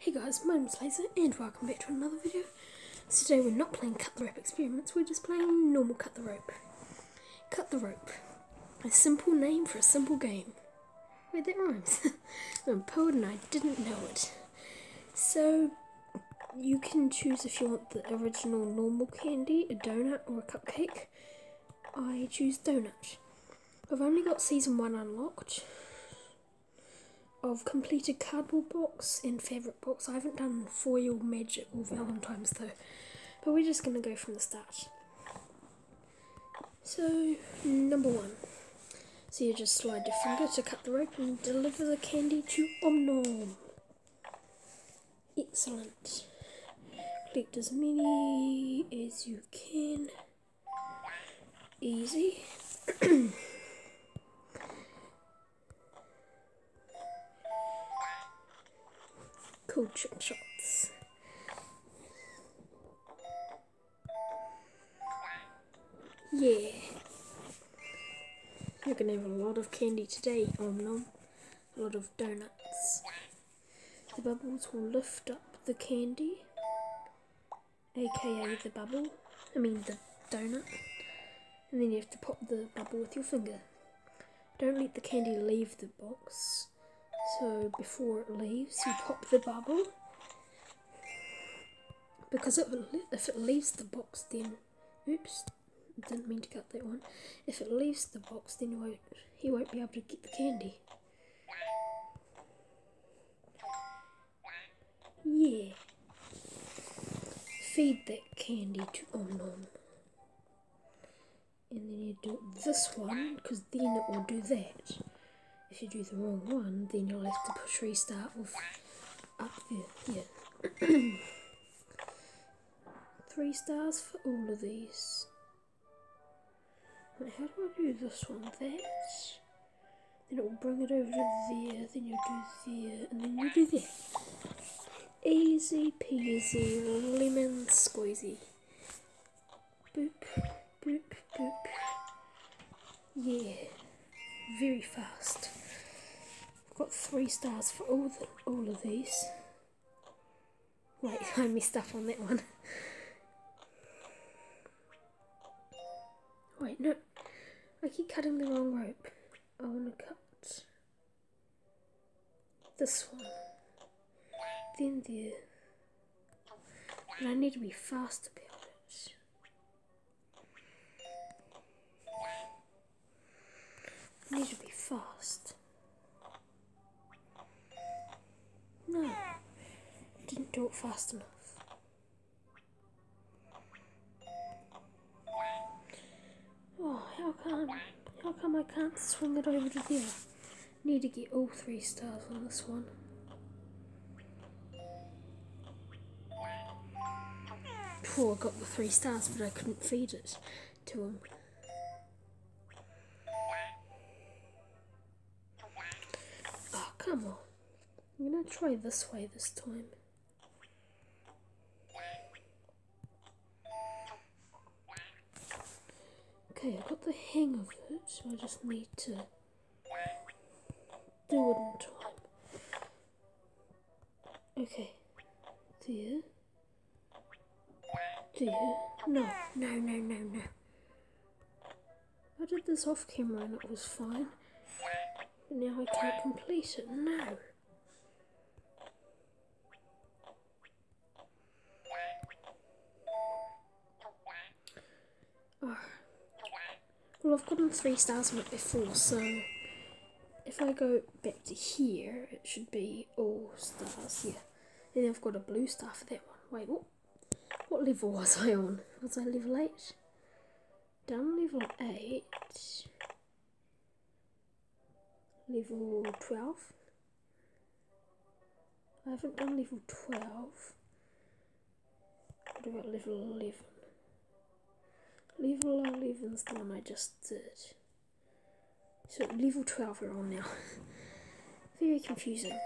Hey guys, my name's Lazor and welcome back to another video. So today we're not playing Cut the Rope Experiments, we're just playing normal Cut the Rope. Cut the Rope. A simple name for a simple game. Wait, that rhymes. I'm poet and I didn't know it. So, you can choose if you want the original normal candy, a donut or a cupcake. I choose donut. I've only got season 1 unlocked of completed cardboard box and favorite box. I haven't done foil, magic, or Valentine's though, but we're just gonna go from the start. So, number one. So you just slide your finger to cut the rope and deliver the candy to Om Nom. Excellent. Collect as many as you can. Easy. cool shots. Yeah. You're gonna have a lot of candy today, Om Nom. A lot of donuts. The bubbles will lift up the candy, aka the bubble. I mean the donut. And then you have to pop the bubble with your finger. Don't let the candy leave the box. So before it leaves, you pop the bubble. Because it, if it leaves the box, then oops, didn't mean to cut that one. If it leaves the box, then you won't, he won't be able to get the candy. Yeah. Feed that candy to Om Nom. And then you do this one, because then it will do that. If you do the wrong one, then you'll have to push restart with up there. Yeah. Three stars for all of these. How do I do this one? That. Then it will bring it over to there, then you do there, and then you do there. Easy peasy, lemon squeezy. Boop, boop, boop. Yeah, very fast. Got three stars for all the, all of these. Wait, I messed up on that one. Wait, no. I keep cutting the wrong rope. I want to cut this one. Then there. But I need to be fast about it. I need to be fast. No. Didn't do it fast enough. Oh, how come? How come I can't swing it over to there? Need to get all three stars on this one. Before I got the three stars, but I couldn't feed it to him. Oh, ah, come on. I'm gonna try this way this time. Okay, I got the hang of it, so I just need to do it in time. Okay, there, there, no, no, no, no, no. I did this off camera and it was fine, but now I can't complete it, no. Well, I've gotten three stars on it before, so if I go back to here, it should be all stars, yeah. And then I've got a blue star for that one. Wait, what? What level was I on? Was I level 8? Done level 8. Level 12. I haven't done level 12. What about level 11? Level 11 is the one I just did. So level 12 we're on now. Very confusing.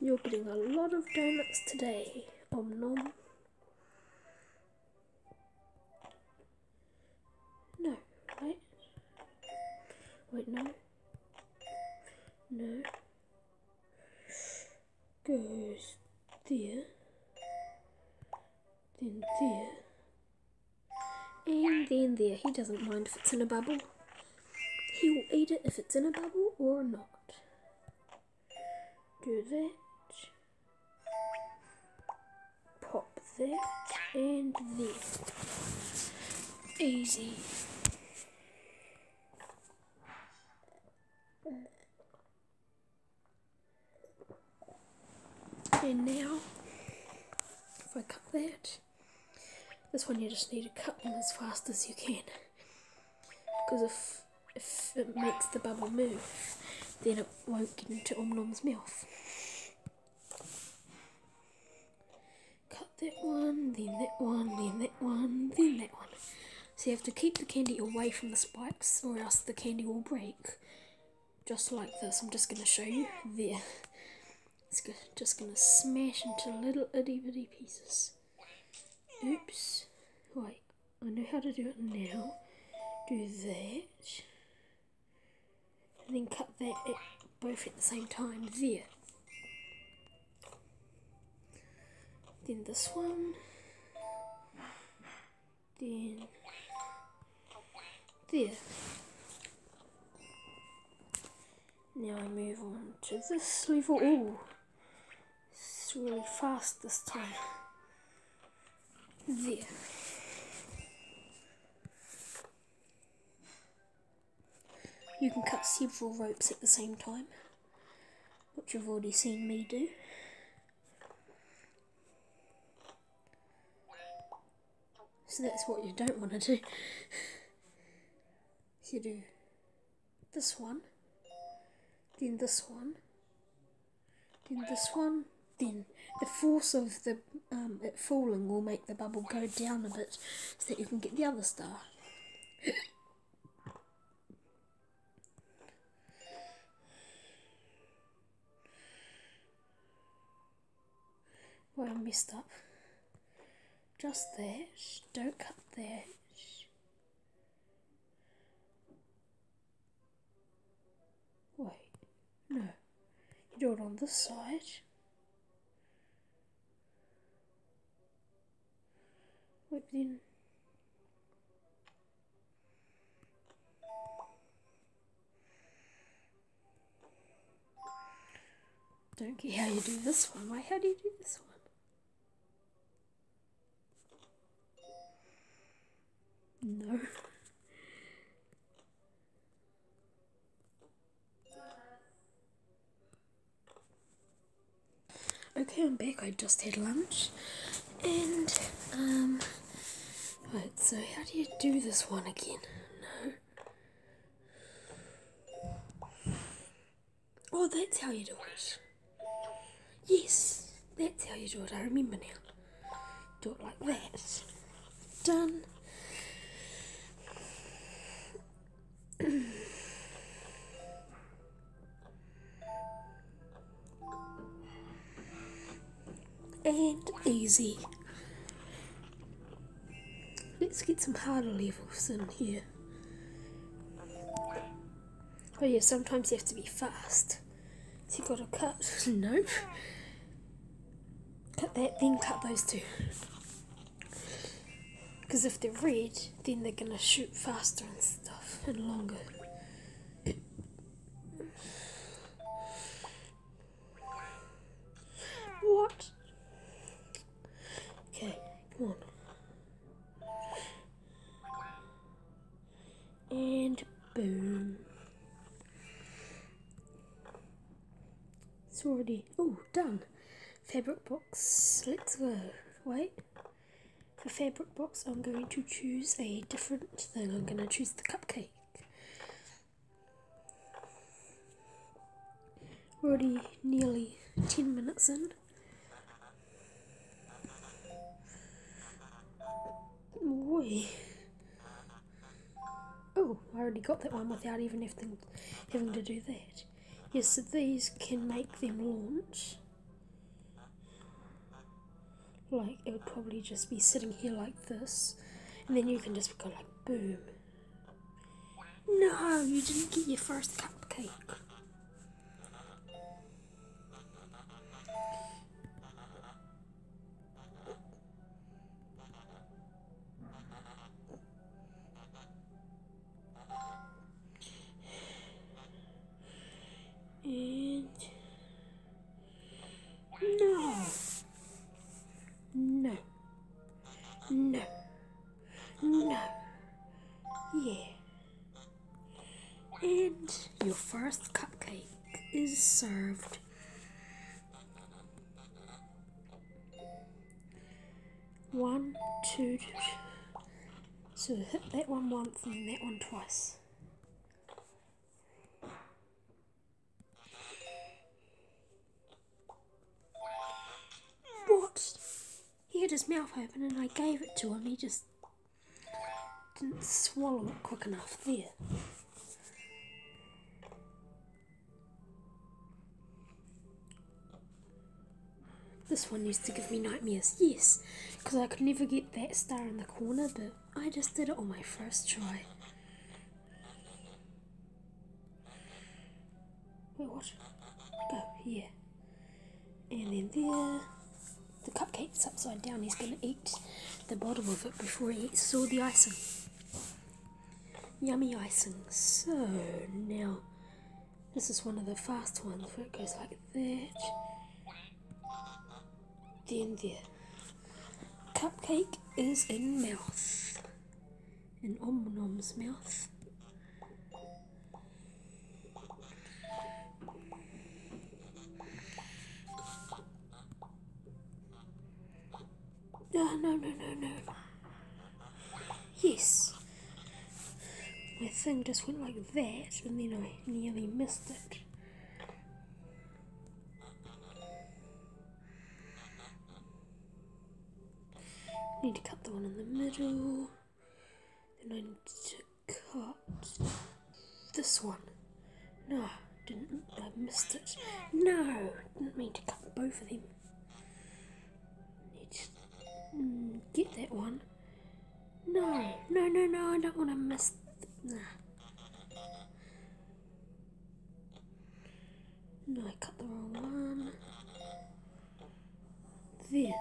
You're getting a lot of donuts today. Om nom. No, wait. Wait, no. No. Goes there. Then there. And then there. He doesn't mind if it's in a bubble. He will eat it if it's in a bubble or not. Do that. Pop that and there. Easy. And now, if I cut that, this one you just need to cut them as fast as you can. Because if, if it makes the bubble move, then it won't get into Om Nom's mouth. Cut that one, then that one, then that one, then that one. So you have to keep the candy away from the spikes or else the candy will break. Just like this. I'm just going to show you. There. It's just going to smash into little itty bitty pieces. Oops. Wait. I know how to do it now. Do that. And then cut that at both at the same time. There. Then this one. Then there. Now I move on to this level. Oh, it's really fast this time. There. You can cut several ropes at the same time, which you've already seen me do. So that's what you don't want to do. so you do this one, then this one, then this one, then the force of the um, it falling will make the bubble go down a bit so that you can get the other star. Well, I messed up. Just that. Don't cut that. Wait. No. You do it on this side. Wait, then. Don't get how you do this one. Why? how do you do this one? No. Okay, I'm back. I just had lunch. And, um, right, so how do you do this one again? No. Oh, that's how you do it. Yes, that's how you do it. I remember now. Do it like that. Done. and easy. Let's get some harder levels in here. Oh yeah, sometimes you have to be fast. So you gotta cut. nope. Cut that, then cut those two. Because if they're red, then they're gonna shoot faster and stuff and longer. Fabric box, let's go. Wait. For fabric box, I'm going to choose a different thing. I'm going to choose the cupcake. We're already nearly 10 minutes in. Boy. Oh, I already got that one without even having, having to do that. Yes, so these can make them launch. Like, it would probably just be sitting here like this. And then you can just go like boom. No, you didn't get your first cupcake. First cupcake is served. One, two, two. So hit that one once and that one twice. What? He had his mouth open and I gave it to him. He just didn't swallow it quick enough. There. This one used to give me nightmares, yes, because I could never get that star in the corner, but I just did it on my first try. Wait, what? Go, here. And then there. The cupcake's upside down. He's going to eat the bottom of it before he eats all the icing. Yummy icing. So, now, this is one of the fast ones where it goes like that. Then there. Cupcake is in mouth. In Om Nom's mouth. No, no, no, no, no. Yes. My thing just went like that and then I nearly missed it. Need to cut the one in the middle. Then I need to cut this one. No, didn't I missed it. No, didn't mean to cut both of them. Need to mm, get that one. No, no, no, no, I don't want to miss. Nah. No, I cut the wrong one. There.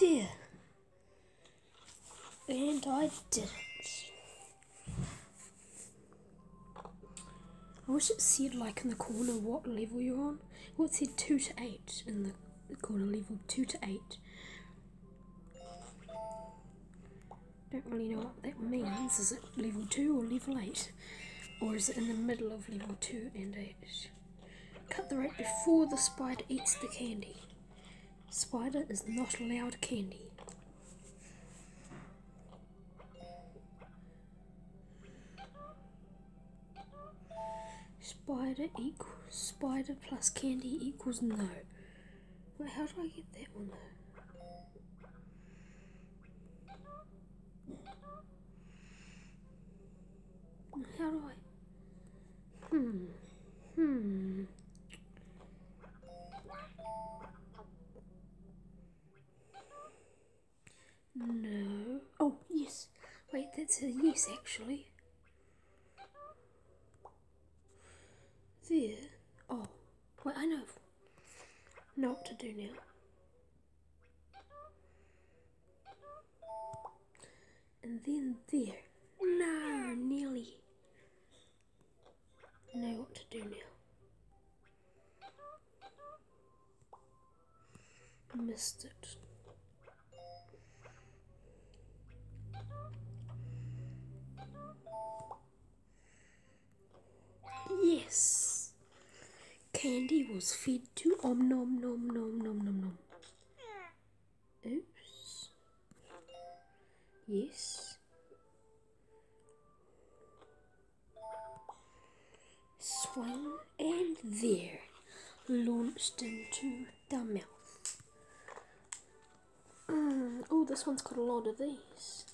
There. And I didn't. I wish it said like in the corner what level you're on. Well, it said 2 to 8 in the corner level 2 to 8. Don't really know what that means. Is it level 2 or level 8? Or is it in the middle of level 2 and 8? Cut the rope before the spider eats the candy. Spider is not allowed candy. Spider equals spider plus candy equals no. Wait, how do I get that one though? How do I? Hmm. Hmm. No. Oh, yes. Wait, that's a yes actually. There. Oh, wait, I know. Know what to do now. And then there. No, nearly. Know what to do now. I missed it. Yes. Candy was fed to Om Nom Nom Nom Nom Nom Nom. Oops. Yes. Swung and there. Launched into the mouth. Mm, oh, this one's got a lot of these.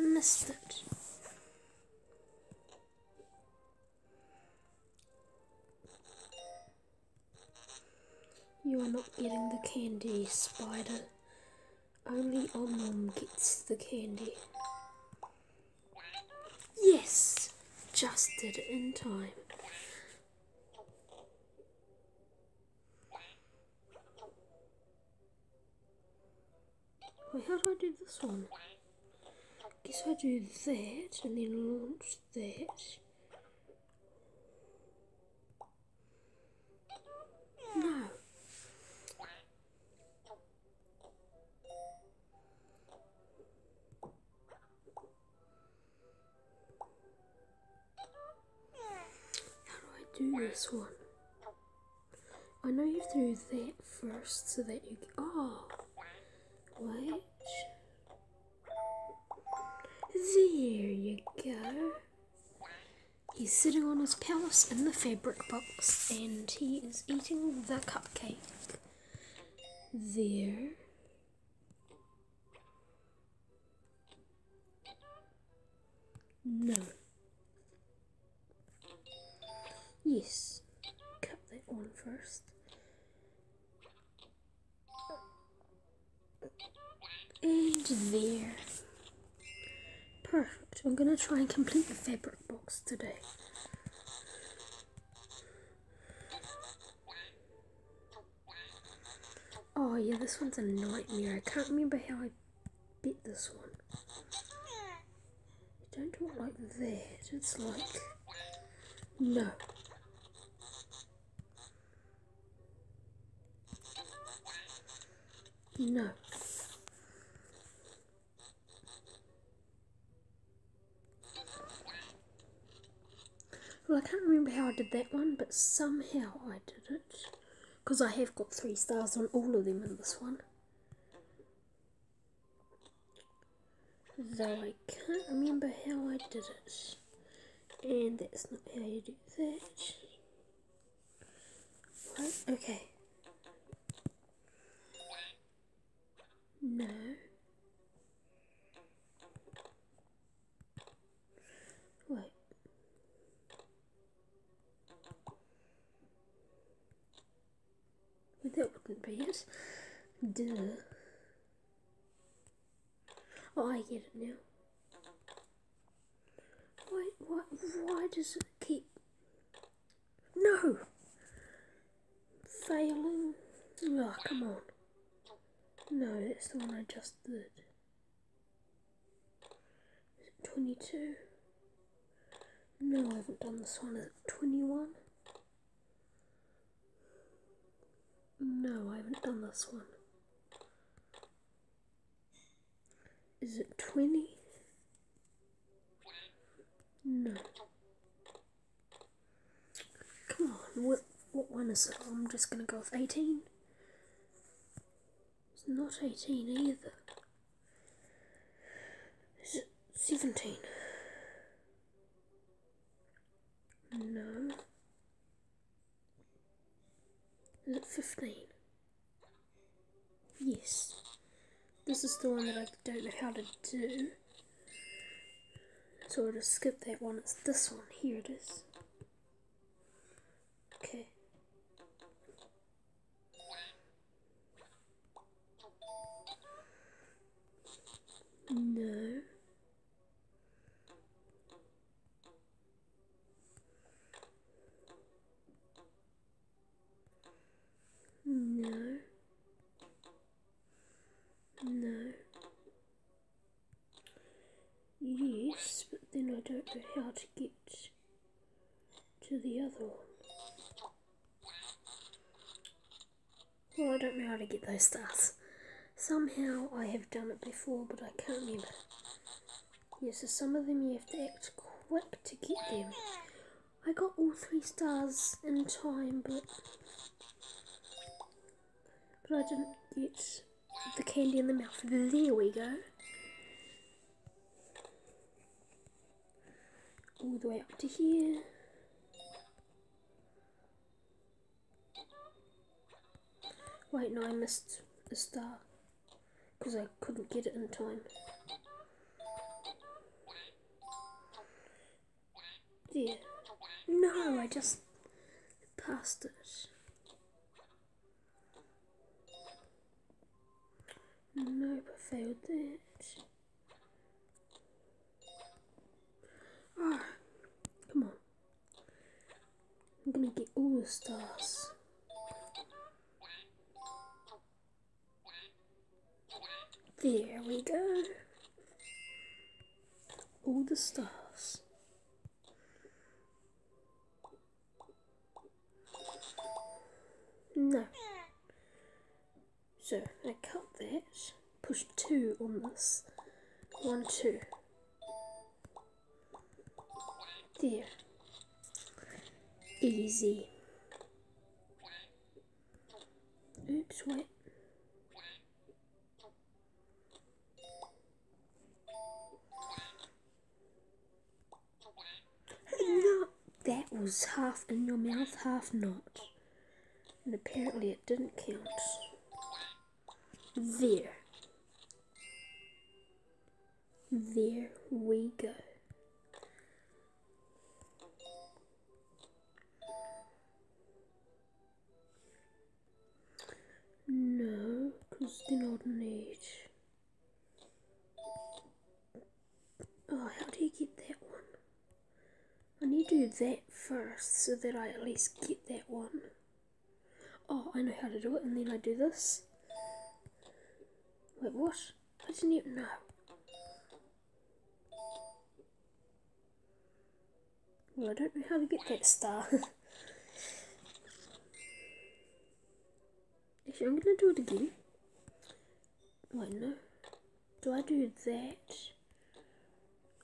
Missed it. You are not getting the candy, Spider. Only Om Nom gets the candy. Yes! Just did it in time. Wait, how do I do this one? Guess I do that and then launch that. No. How do I do this one? I know you have to do that first so that you. Oh! Wait. There you go. He's sitting on his palace in the fabric box and he is eating the cupcake. There. No. Yes. Cut that one first. And there. Perfect. I'm gonna try and complete the fabric box today. Oh yeah, this one's a nightmare. I can't remember how I bit this one. You don't do it like that. It's like no. No. Well, I can't remember how I did that one, but somehow I did it. Because I have got three stars on all of them in this one. Though I can't remember how I did it. And that's not how you do that. Right, okay. No. Wait. Well, that wouldn't be it. Duh. Oh, I get it now. Wait, why, why does it keep... No! Failing? Oh, come on. No, that's the one I just did. Is it 22? No, I haven't done this one. Is it 21? No, I haven't done this one. Is it 20? No. Come on, what, what one is it? I'm just gonna go with 18. It's not 18 either. Is it 17? No. Is it 15? Yes. This is the one that I don't know how to do. So I'll just skip that one. It's this one. Here it is. Okay. No. No. No. Yes, but then I don't know how to get to the other one. Well, I don't know how to get those stars. Somehow I have done it before, but I can't remember. Yeah, so some of them you have to act quick to get them. I got all three stars in time, but but I didn't get the candy in the mouth. There we go. All the way up to here. Wait, no, I missed a star. Because I couldn't get it in time. There. No, I just passed it. Nope, I failed that. Ah, come on. I'm gonna get all the stars. There we go. All the stars. No. So I cut that, push two on this. One, two. There. Easy. Oops, wait. That was half in your mouth, half not. And apparently it didn't count. There. There we go. No, because then I'd need. Oh, how do you get that one? I need to do that first so that I at least get that one. Oh, I know how to do it, and then I do this. Wait, what? I didn't even know. Well, I don't know how to get that star. Actually, I'm gonna do it again. Wait, no. Do I do that?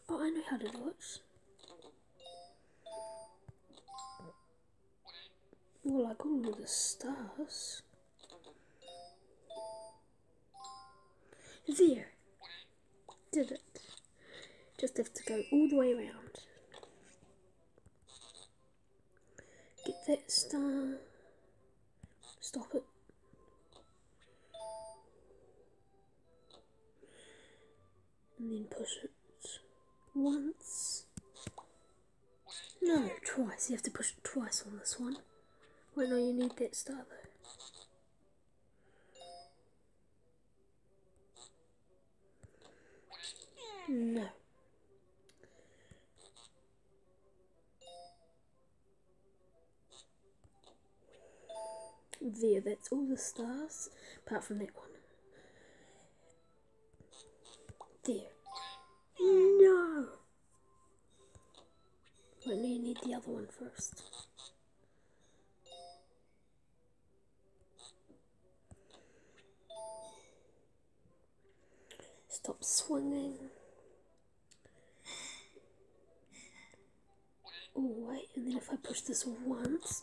Oh, I know how to do it. Well, I got all the stars. There. Did it. Just have to go all the way around. Get that star. Stop it. And then push it once. No, twice. You have to push it twice on this one. Wait, no, you need that star though. No. There, that's all the stars, apart from that one. There. No! Wait, no, need the other one first. Stop swinging. Oh, wait, and then if I push this once.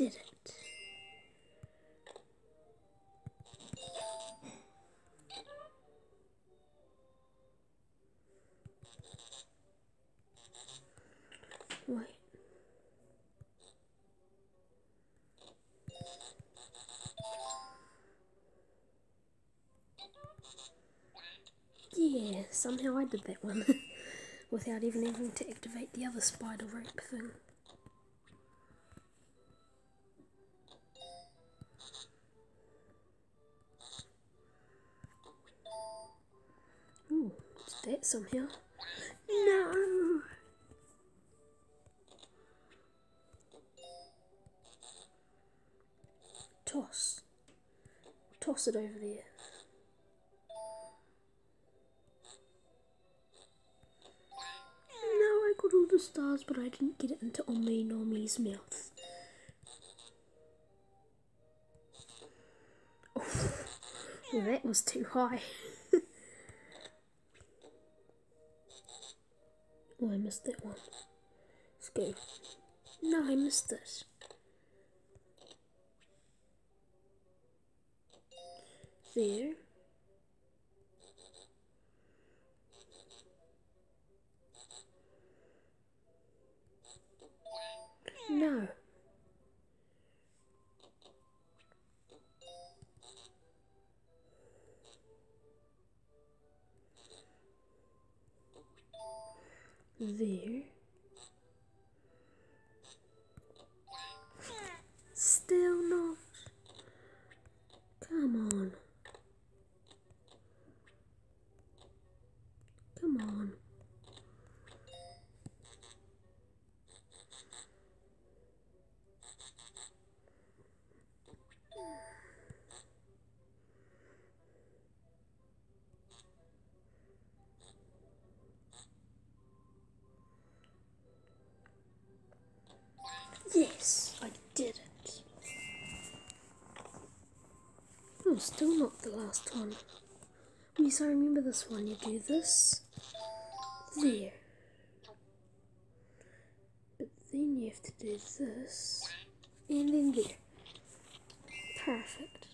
I did it. Wait. Yeah, somehow I did that one without even having to activate the other spider rope thing. Somehow. No! Toss. Toss it over there. No, I got all the stars, but I didn't get it into Omni Normie's mouth. Oh. Well, that was too high. Oh, I missed that one. Let's. No, I missed this. There. No. There. Still not the last one. Yes, I remember this one. You do this. There. But then you have to do this. And then there. Perfect.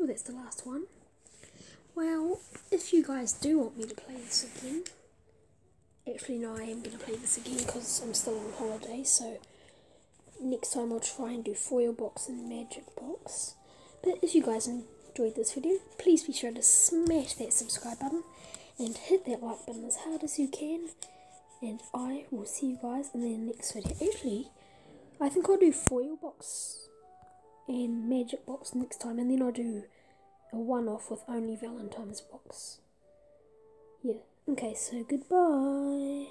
Oh, that's the last one. Well, if you guys do want me to play this again, actually no, I am going to play this again because I'm still on holiday, so next time I'll try and do foil box and magic box. But if you guys enjoyed this video, please be sure to smash that subscribe button and hit that like button as hard as you can. And I will see you guys in the next video. Actually, I think I'll do foil box and magic box next time, and then I'll do a one off with only Valentine's box. Yeah, okay, so goodbye.